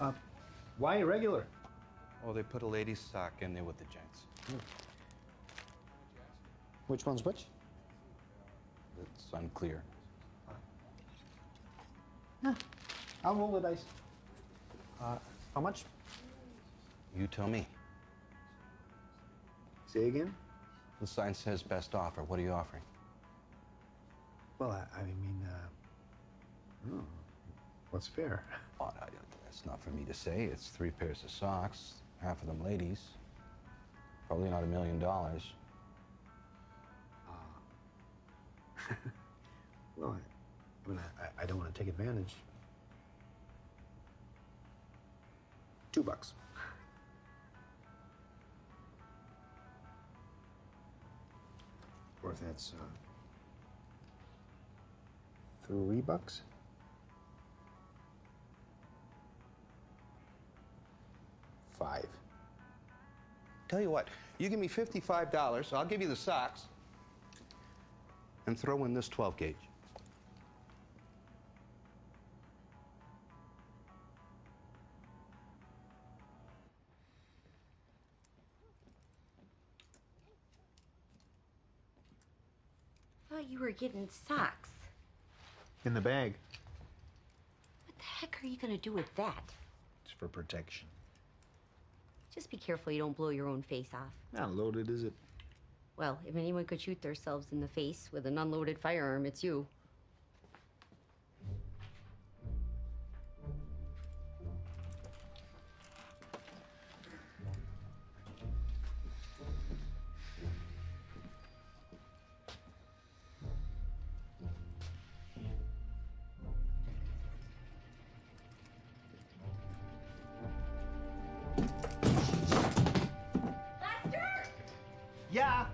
Uh, why irregular? Oh, they put a lady's sock in there with the gents. Which one's which? It's unclear. I'll roll the dice. Uh, how much? You tell me. Say again? The sign says best offer. What are you offering? Well, I, I mean, uh, oh, what's fair? That's not for me to say. It's three pairs of socks, half of them ladies. Probably not a million dollars. Well, I, I mean, I, I don't want to take advantage. Two bucks. Or if that's uh, three bucks. Five. Tell you what, you give me $55, I'll give you the socks, and throw in this 12 gauge. thought you were getting socks. In the bag. What the heck are you gonna do with that? It's for protection. Just be careful you don't blow your own face off. Not loaded, is it? Well, if anyone could shoot themselves in the face with an unloaded firearm, it's you. yeah,